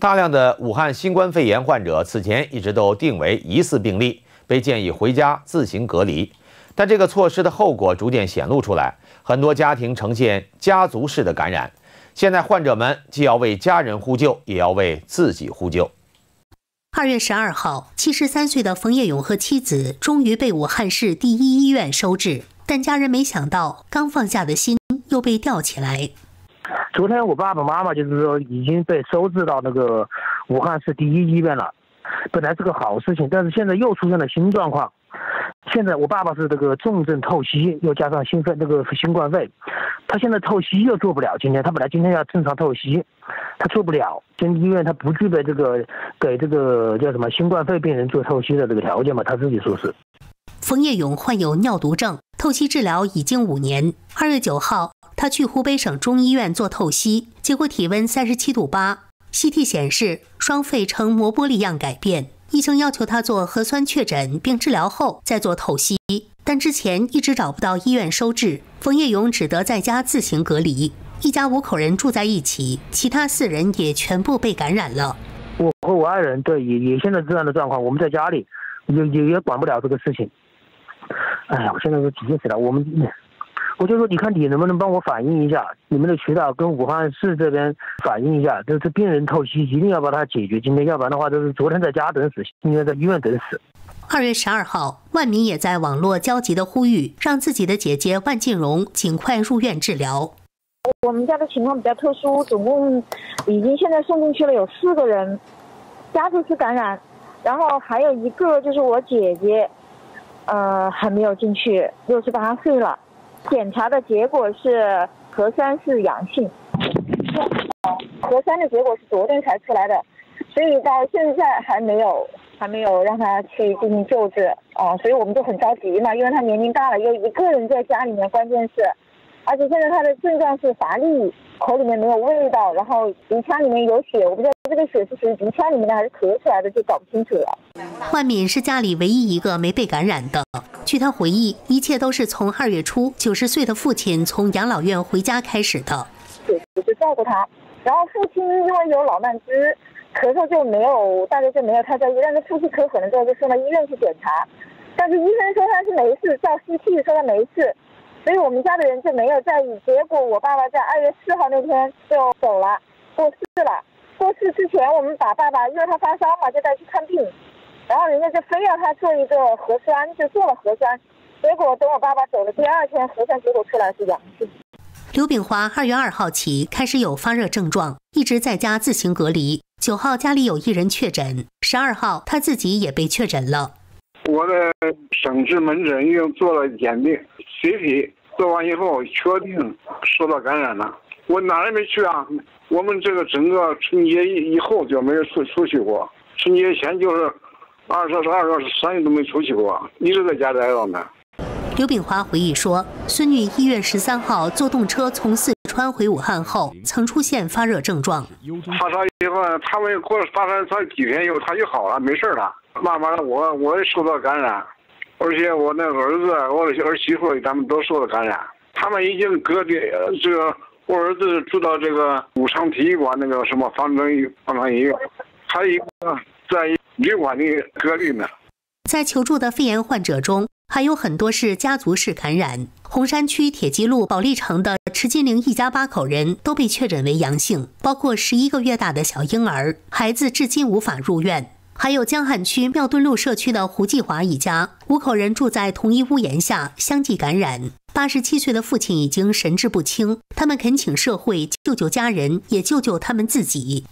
大量的武汉新冠肺炎患者此前一直都定为疑似病例，被建议回家自行隔离。但这个措施的后果逐渐显露出来，很多家庭呈现家族式的感染。现在患者们既要为家人呼救，也要为自己呼救。二月十二号，七十三岁的冯业勇和妻子终于被武汉市第一医院收治，但家人没想到，刚放下的心又被吊起来。昨天我爸爸妈妈就是说已经被收治到那个武汉市第一医院了，本来是个好事情，但是现在又出现了新状况。现在我爸爸是这个重症透析，又加上新肺那个新冠肺，他现在透析又做不了。今天他本来今天要正常透析，他做不了。今医院他不具备这个给这个叫什么新冠肺病人做透析的这个条件嘛，他自己说是。冯业勇患有尿毒症，透析治疗已经五年。二月九号。他去湖北省中医院做透析，结果体温三十七度八，CT 显示双肺呈磨玻璃样改变。医生要求他做核酸确诊并治疗后再做透析，但之前一直找不到医院收治，冯业勇只得在家自行隔离。一家五口人住在一起，其他四人也全部被感染了。我和我爱人对也也现在这样的状况，我们在家里也也也管不了这个事情。哎呀，我现在都急死了，我们。我就说，你看你能不能帮我反映一下，你们的渠道跟武汉市这边反映一下，就是病人透析一定要把它解决。今天要不然的话，就是昨天在家等死，今天在医院等死。二月十二号，万民也在网络焦急的呼吁，让自己的姐姐万静荣尽快入院治疗。我们家的情况比较特殊，总共已经现在送进去了有四个人，家族是感染，然后还有一个就是我姐姐，呃，还没有进去，六十八岁了。检查的结果是核酸是阳性，核酸的结果是昨天才出来的，所以到现在还没有还没有让他去进行救治啊，所以我们就很着急嘛，因为他年龄大了，又一个人在家里面，关键是，而且现在他的症状是乏力。口里面没有味道，然后鼻腔里面有血，我不知道这个血是属于鼻腔里面的还是咳出来的，就搞不清楚了。万敏是家里唯一一个没被感染的。据他回忆，一切都是从二月初九十岁的父亲从养老院回家开始的。对，我就照顾他，然后父亲因为有老慢支，咳嗽就没有，大家就没有太在意。但是父亲咳很之后就送到医院去检查，但是医生说他是没事，照 CT 说他没事。所以我们家的人就没有在意，结果我爸爸在二月四号那天就走了，过世了。过世之前，我们把爸爸因为他发烧嘛，就带去看病，然后人家就非要他做一个核酸，就做了核酸。结果等我爸爸走了第二天，核酸结果出来是阳性。刘炳华二月二号起开始有发热症状，一直在家自行隔离。九号家里有一人确诊，十二号他自己也被确诊了。我的省市门诊已经做了检病，CT。做完以后确定受到感染了，我哪儿也没去啊。我们这个整个春节以以后就没有出出去过，春节前就是二十二十三日都没出去过，一直在家待着呢。刘炳华回忆说，孙女一月十三号坐动车从四川回武汉后，曾出现发热症状。发烧以后，他们过了发烧他几天以后，他就好了，没事了。慢慢的，我我也受到感染。而且我那个儿子、我儿媳妇他们都受了感染，他们已经隔离。这个我儿子住到这个武昌体育馆那个什么方舱医方舱医院，还有一个在旅馆里隔离呢。在求助的肺炎患者中，还有很多是家族式感染。红山区铁骑路保利城的池金玲一家八口人都被确诊为阳性，包括十一个月大的小婴儿，孩子至今无法入院。还有江汉区庙墩路社区的胡继华一家五口人住在同一屋檐下，相继感染。八十七岁的父亲已经神志不清，他们恳请社会救救家人，也救救他们自己。